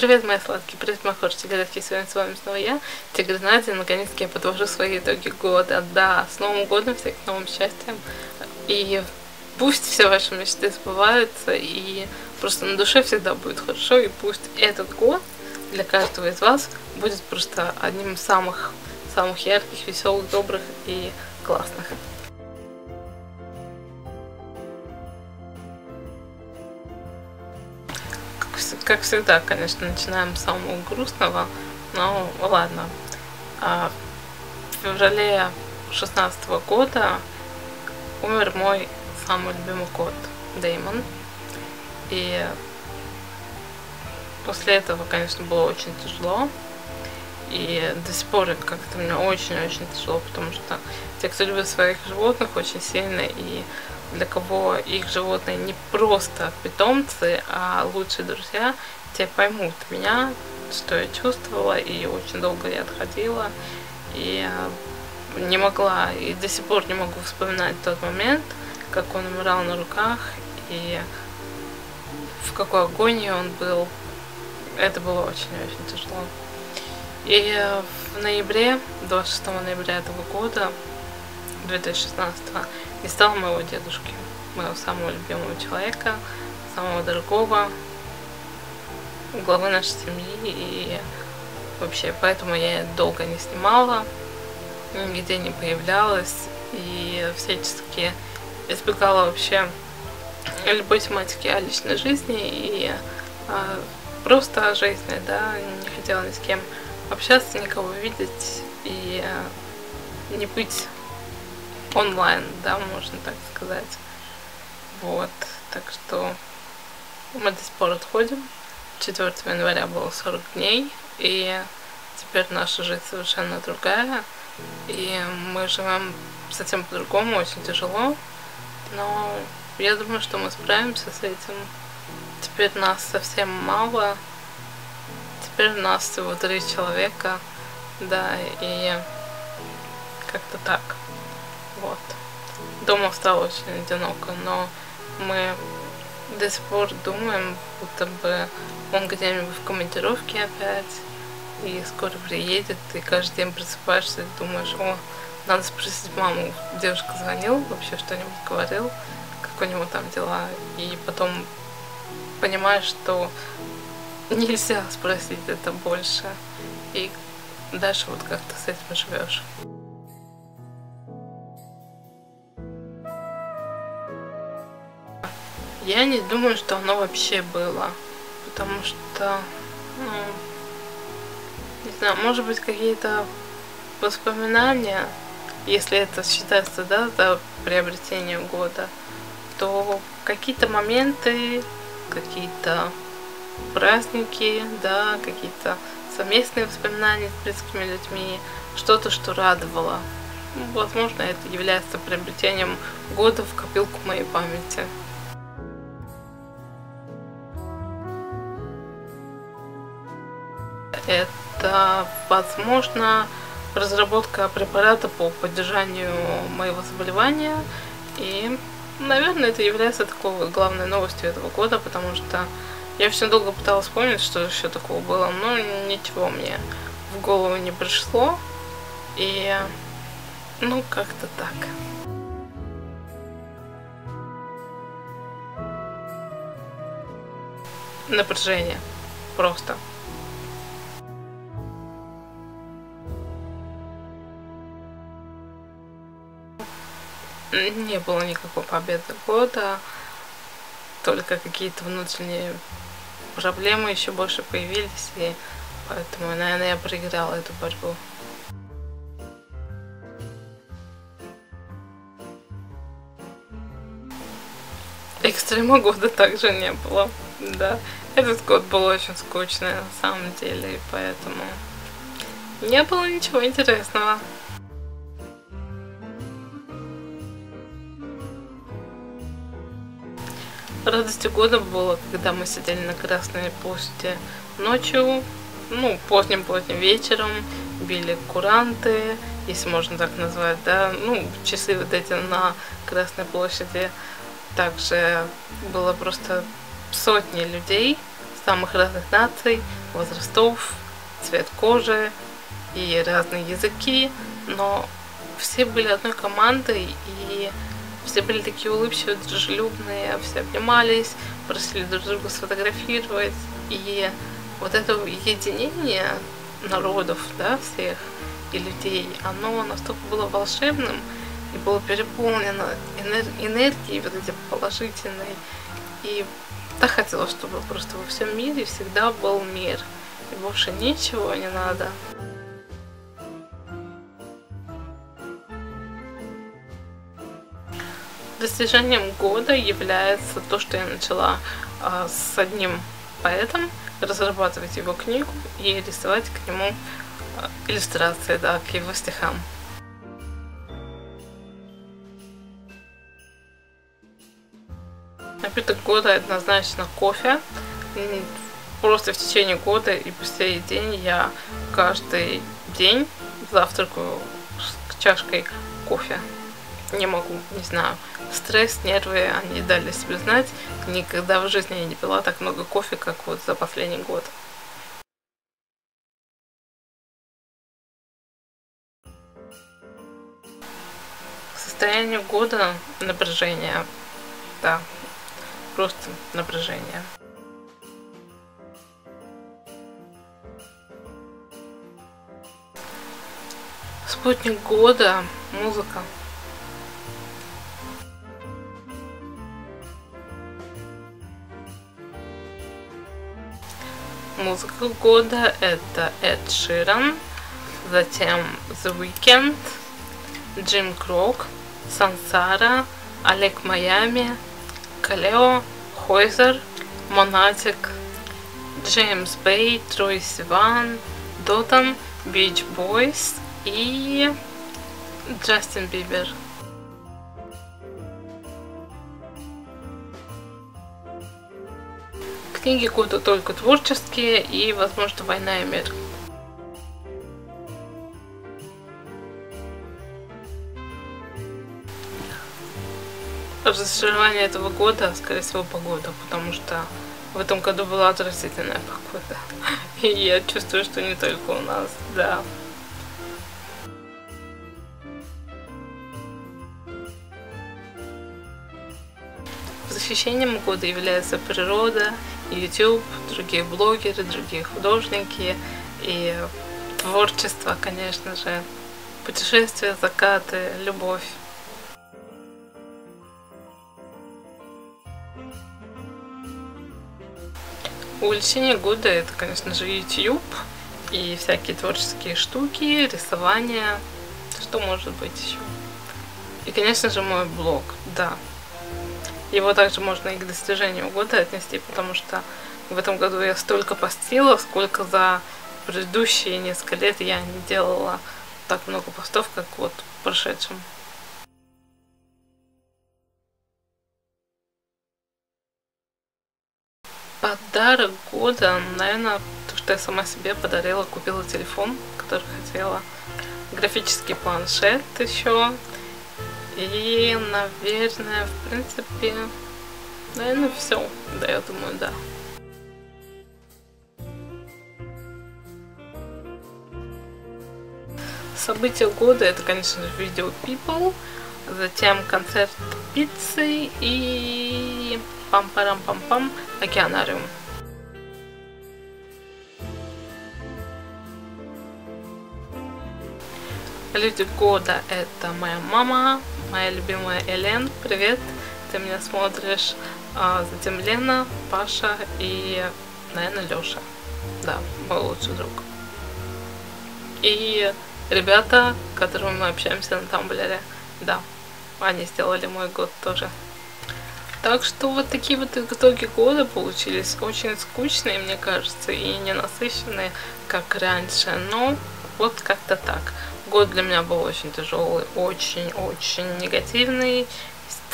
Привет, мои сладкие, привет, мои хорошие городки, сегодня с вами снова я, Тигр Надя, наконец-таки я подвожу свои итоги года, да, с Новым годом, всех новым счастьем, и пусть все ваши мечты сбываются, и просто на душе всегда будет хорошо, и пусть этот год для каждого из вас будет просто одним из самых, самых ярких, веселых, добрых и классных. Как всегда, конечно, начинаем с самого грустного, но ладно. А, в феврале 16 года умер мой самый любимый кот Деймон. И после этого, конечно, было очень тяжело. И до сих пор как-то мне очень-очень тяжело, потому что те, кто любит своих животных очень сильно, и для кого их животные не просто питомцы, а лучшие друзья, те поймут меня, что я чувствовала, и очень долго я отходила, и э, не могла, и до сих пор не могу вспоминать тот момент, как он умирал на руках, и в какой агонии он был. Это было очень-очень тяжело. И в ноябре, 26 ноября этого года, 2016 не стало моего дедушки, моего самого любимого человека, самого дорогого, главы нашей семьи. И вообще, поэтому я долго не снимала, нигде не появлялась и всячески избегала вообще любой тематики о личной жизни и а, просто о жизни, да, не хотела ни с кем общаться, никого видеть и а, не быть онлайн, да, можно так сказать. Вот, так что мы до сих пор отходим. 4 января было 40 дней, и теперь наша жизнь совершенно другая. И мы живем совсем по-другому, очень тяжело. Но я думаю, что мы справимся с этим. Теперь нас совсем мало. Теперь у нас всего три человека. Да, и как-то так. Дома стало очень одиноко, но мы до сих пор думаем, будто бы он где-нибудь в командировке опять, и скоро приедет, и каждый день просыпаешься и думаешь, о, надо спросить маму, девушка звонил, вообще что-нибудь говорил, как у него там дела, и потом понимаешь, что нельзя спросить это больше, и дальше вот как-то с этим живешь. Я не думаю, что оно вообще было. Потому что, ну, не знаю, может быть какие-то воспоминания, если это считается, да, за приобретение года, то какие-то моменты, какие-то праздники, да, какие-то совместные воспоминания с близкими людьми, что-то, что радовало. Возможно, это является приобретением года в копилку моей памяти. Это, возможно, разработка препарата по поддержанию моего заболевания. И, наверное, это является такой главной новостью этого года, потому что я все долго пыталась вспомнить, что еще такого было, но ничего мне в голову не пришло. И, ну, как-то так. Напряжение. Просто. Не было никакой победы года, только какие-то внутренние проблемы еще больше появились, и поэтому, наверное, я проиграла эту борьбу. Экстрема года также не было, да. Этот год был очень скучный на самом деле, и поэтому не было ничего интересного. Радостью года было, когда мы сидели на Красной площади ночью, ну, поздним-поздним вечером, били куранты, если можно так назвать, да, ну, часы вот эти на Красной площади. Также было просто сотни людей самых разных наций, возрастов, цвет кожи и разные языки, но все были одной командой, и все были такие улыбчивые, дружелюбные, все обнимались, просили друг друга сфотографировать. И вот это единение народов, да, всех и людей, оно настолько было волшебным и было переполнено энер- энергией вот этой положительной. И так хотелось, чтобы просто во всем мире всегда был мир. И больше ничего не надо. Достижением года является то, что я начала э, с одним поэтом разрабатывать его книгу и рисовать к нему э, иллюстрации, да, к его стихам. Напиток года однозначно кофе. Просто в течение года и по сей день я каждый день завтракаю с чашкой кофе не могу, не знаю. Стресс, нервы, они дали себе знать. Никогда в жизни я не пила так много кофе, как вот за последний год. Состояние года напряжение. Да, просто напряжение. Спутник года, музыка. Музыка года это Эд Ширан, затем The Weeknd, Джим Крок, Сансара, Олег Майами, Kaleo, Hozier, Монатик, Джеймс Бэй, Трой Сиван, Дотан, Beach Boys и Джастин Бибер. Книги года только творческие и, возможно, «Война и мир». Разочарование этого года, скорее всего, погода, потому что в этом году была отвратительная погода. И я чувствую, что не только у нас, да. Восхищением года является природа, YouTube, другие блогеры, другие художники и творчество, конечно же, путешествия, закаты, любовь. Увлечение года это, конечно же, YouTube и всякие творческие штуки, рисование, что может быть еще. И, конечно же, мой блог, да, его также можно и к достижению года отнести, потому что в этом году я столько постила, сколько за предыдущие несколько лет я не делала так много постов, как вот в прошедшем. Подарок года, наверное, то, что я сама себе подарила, купила телефон, который хотела, графический планшет еще, и, наверное, в принципе, наверное, все. Да, я думаю, да. События года это, конечно же, видео People, затем концерт пиццы и пам-парам-пам-пам океанариум. Люди года это моя мама, моя любимая Элен, привет, ты меня смотришь, а затем Лена, Паша и, наверное, Леша, да, мой лучший друг. И ребята, с которыми мы общаемся на Тамблере, да, они сделали мой год тоже. Так что вот такие вот итоги года получились очень скучные, мне кажется, и ненасыщенные, как раньше, но вот как-то так. Год для меня был очень тяжелый, очень-очень негативный.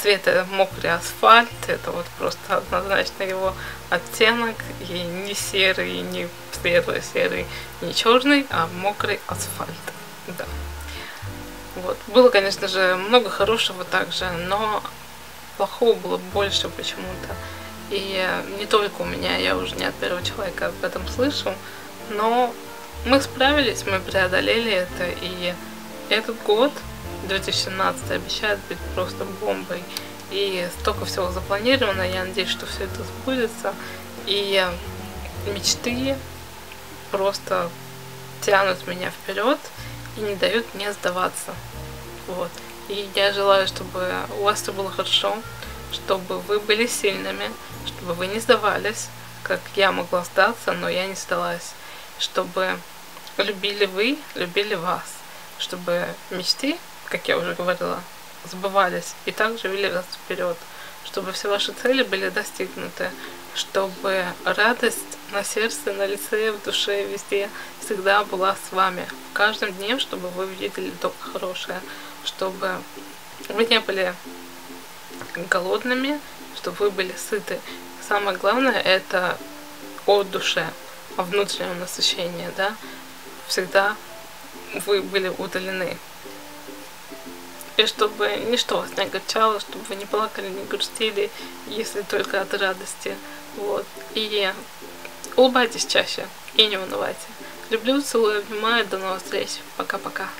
Цвет мокрый асфальт, это вот просто однозначно его оттенок, и не серый, не светло-серый, не черный, а мокрый асфальт. Да. Вот. Было, конечно же, много хорошего также, но плохого было больше почему-то. И не только у меня, я уже не от первого человека об этом слышу, но мы справились, мы преодолели это, и этот год, 2017, обещает быть просто бомбой. И столько всего запланировано, я надеюсь, что все это сбудется. И мечты просто тянут меня вперед и не дают мне сдаваться. Вот. И я желаю, чтобы у вас все было хорошо, чтобы вы были сильными, чтобы вы не сдавались, как я могла сдаться, но я не сдалась. Чтобы любили вы, любили вас. Чтобы мечты, как я уже говорила, сбывались и также вели вас вперед. Чтобы все ваши цели были достигнуты. Чтобы радость на сердце, на лице, в душе, везде всегда была с вами. В каждом дне, чтобы вы видели только хорошее. Чтобы вы не были голодными, чтобы вы были сыты. Самое главное это о душе, о внутреннем насыщении, да. Всегда вы были удалены. И чтобы ничто вас не огорчало, чтобы вы не плакали, не грустили, если только от радости. Вот. И улыбайтесь чаще и не унывайте. Люблю, целую, обнимаю. До новых встреч. Пока-пока.